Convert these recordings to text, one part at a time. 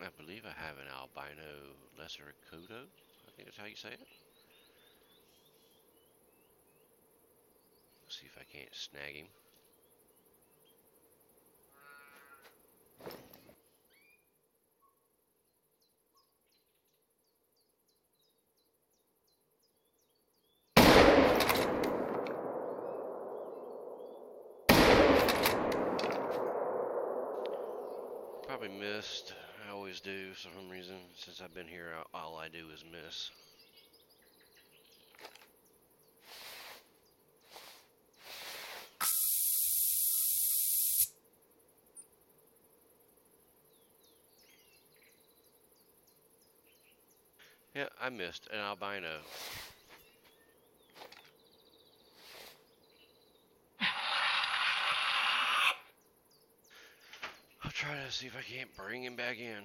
I believe I have an albino lesser kudu. I think that's how you say it. See if I can't snag him. Probably missed. I always do for some reason. Since I've been here, all I do is miss. Yeah, I missed an albino. Try to see if I can't bring him back in.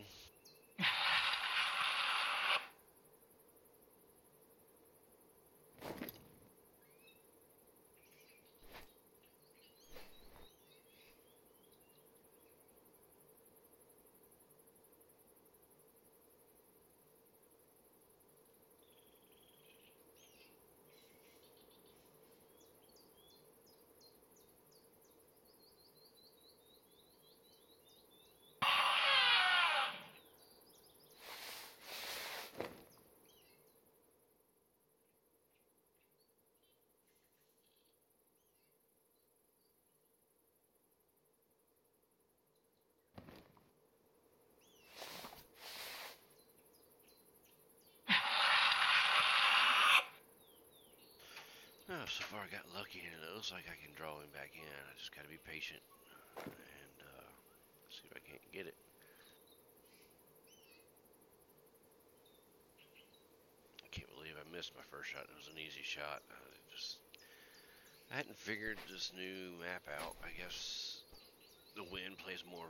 So far I got lucky and it looks like I can draw him back in. I just gotta be patient and uh, see if I can't get it. I can't believe I missed my first shot. It was an easy shot. I just I hadn't figured this new map out. I guess the wind plays more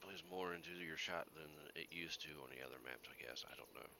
plays more into your shot than it used to on the other maps. I guess I don't know.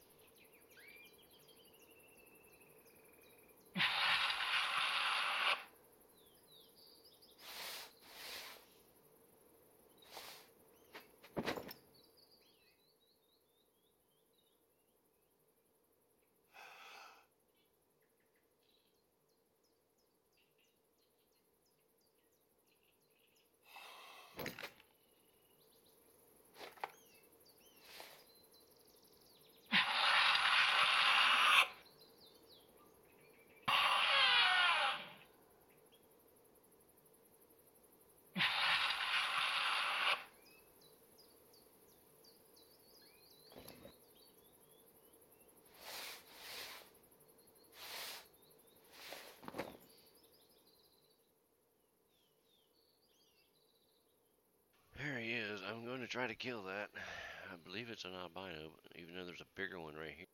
There he is. I'm going to try to kill that. I believe it's an albino, even though there's a bigger one right here.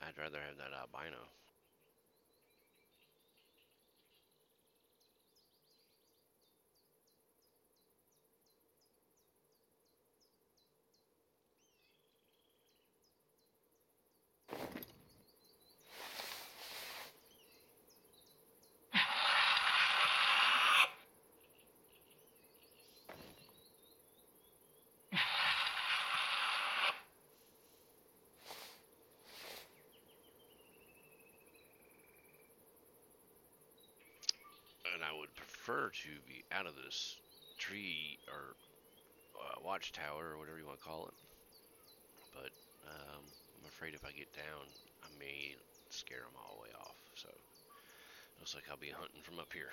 I'd rather have that albino. and I would prefer to be out of this tree or uh, watchtower or whatever you want to call it. But um, I'm afraid if I get down, I may scare them all the way off. So looks like I'll be hunting from up here.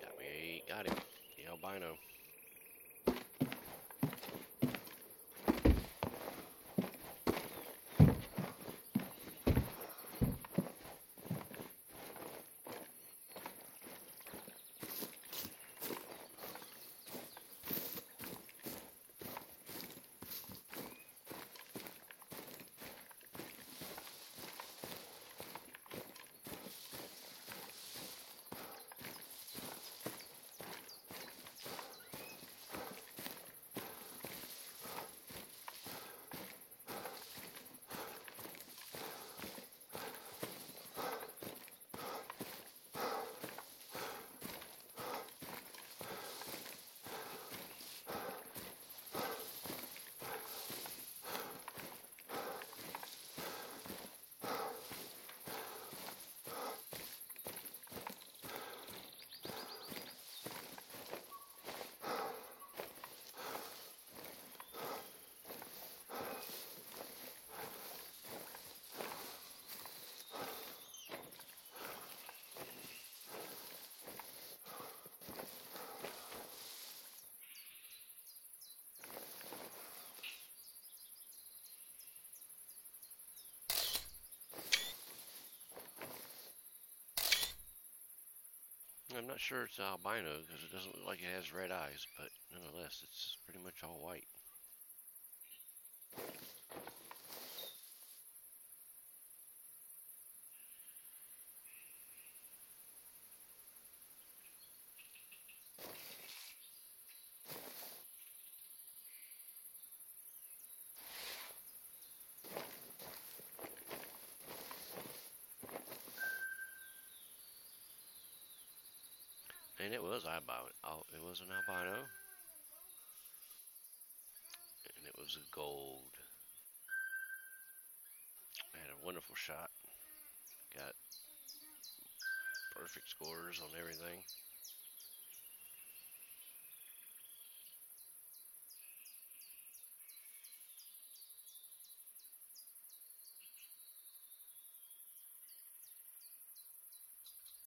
Got me, got him, the I'm not sure it's albino because it doesn't look like it has red eyes, but nonetheless, it's pretty much all white. It was albino. Oh, it was an albino. And it was a gold. I had a wonderful shot. Got perfect scores on everything.